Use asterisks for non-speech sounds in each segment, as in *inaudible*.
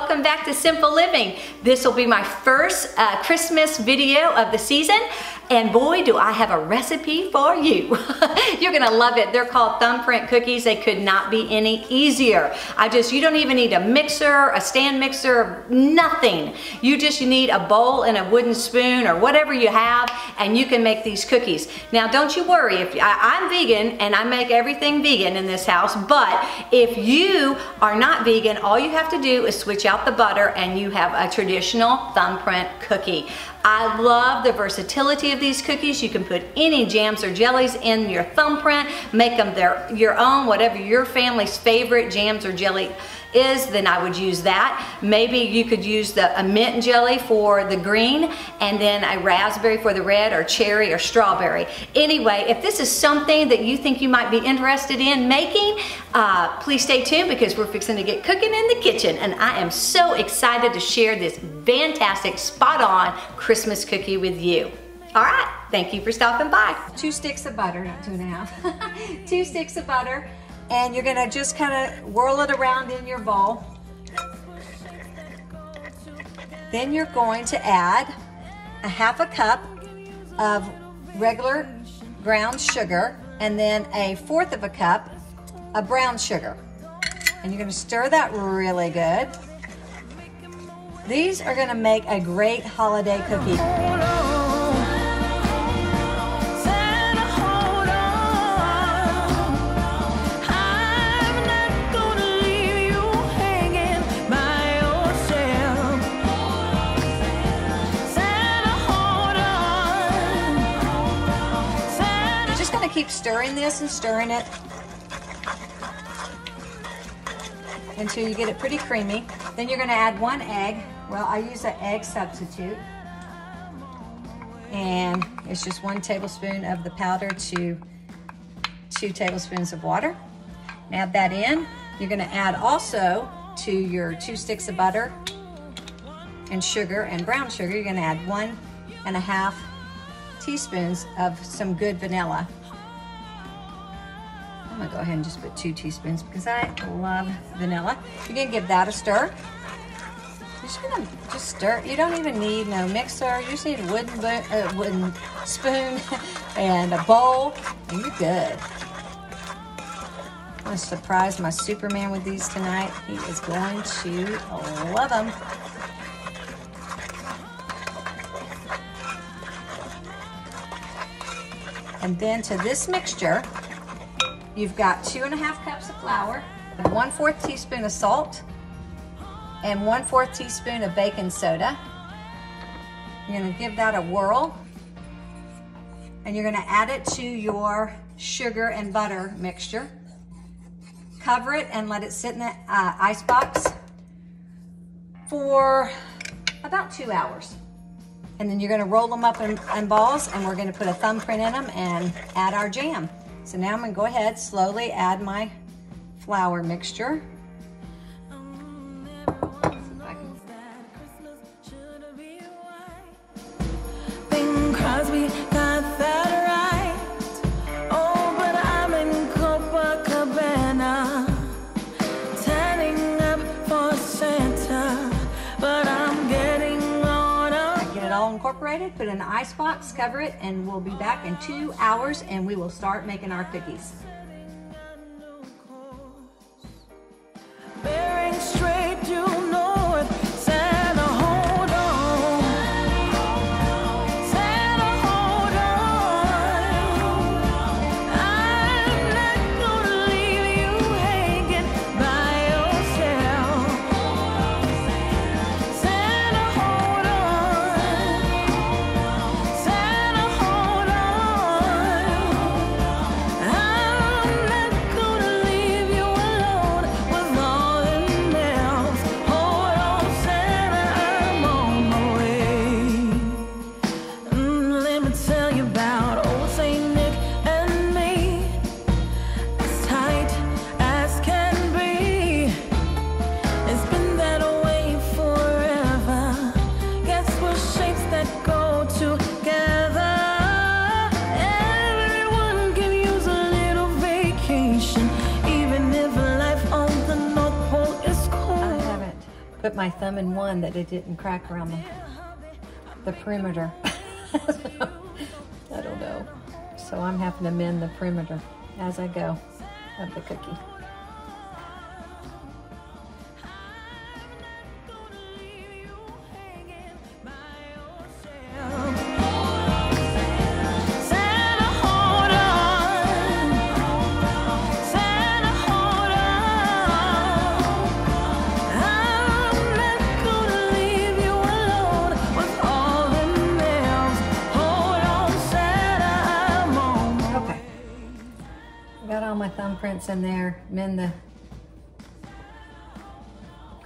welcome back to Simple Living. This will be my first uh, Christmas video of the season and boy, do I have a recipe for you. *laughs* You're gonna love it. They're called thumbprint cookies. They could not be any easier. I just, you don't even need a mixer, a stand mixer, nothing. You just need a bowl and a wooden spoon or whatever you have and you can make these cookies. Now don't you worry, if I, I'm vegan and I make everything vegan in this house, but if you are not vegan, all you have to do is switch out the butter and you have a traditional thumbprint cookie. I love the versatility of these cookies. You can put any jams or jellies in your thumbprint, make them their, your own, whatever your family's favorite jams or jelly is, then I would use that. Maybe you could use the a mint jelly for the green and then a raspberry for the red or cherry or strawberry. Anyway, if this is something that you think you might be interested in making, uh, please stay tuned because we're fixing to get cooking in the kitchen and I am so excited to share this fantastic spot on Christmas cookie with you. All right, thank you for stopping by. Two sticks of butter, not two and a half. *laughs* two sticks of butter and you're gonna just kind of whirl it around in your bowl. Then you're going to add a half a cup of regular ground sugar and then a fourth of a cup of brown sugar. And you're gonna stir that really good. These are gonna make a great holiday cookie. Keep stirring this and stirring it until you get it pretty creamy. Then you're gonna add one egg. Well, I use an egg substitute. And it's just one tablespoon of the powder to two tablespoons of water. Add that in. You're gonna add also to your two sticks of butter and sugar and brown sugar, you're gonna add one and a half teaspoons of some good vanilla. I'm gonna go ahead and just put two teaspoons because I love vanilla. You're gonna give that a stir. You're just gonna just stir. You don't even need no mixer. You just need a wooden, uh, wooden spoon *laughs* and a bowl, and you're good. I'm gonna surprise my Superman with these tonight. He is going to love them. And then to this mixture, You've got two and a half cups of flour, one fourth teaspoon of salt, and one fourth teaspoon of baking soda. You're gonna give that a whirl, and you're gonna add it to your sugar and butter mixture. Cover it and let it sit in the uh, ice box for about two hours. And then you're gonna roll them up in, in balls and we're gonna put a thumbprint in them and add our jam. So now I'm gonna go ahead, slowly add my flour mixture. Incorporated, put in an ice box, cover it, and we'll be back in two hours and we will start making our cookies. Put my thumb in one that it didn't crack around the, the perimeter. *laughs* I don't know. So I'm having to mend the perimeter as I go of the cookie. Got all my thumbprints in there. Mend the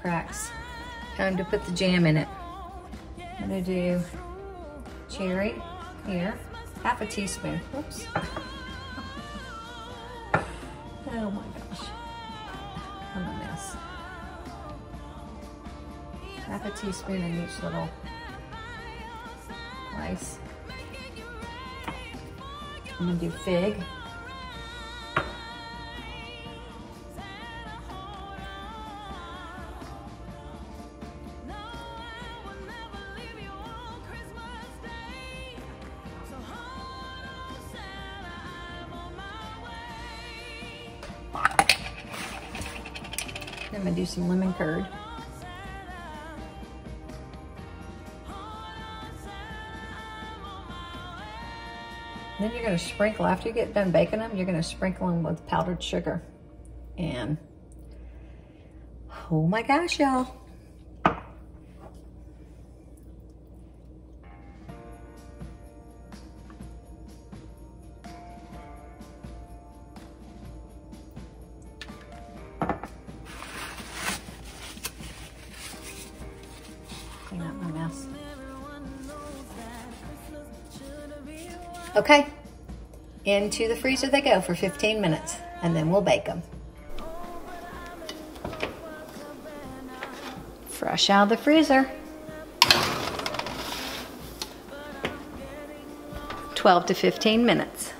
cracks. Time to put the jam in it. I'm gonna do cherry here, half a teaspoon. Whoops. Oh my gosh. I'm a mess. Half a teaspoon in each little slice. I'm gonna do fig. I'm gonna do some lemon curd. Then you're gonna sprinkle, after you get done baking them, you're gonna sprinkle them with powdered sugar. And, oh my gosh, y'all. Clean up my mess. Okay, into the freezer they go for 15 minutes, and then we'll bake them. Fresh out of the freezer. 12 to 15 minutes.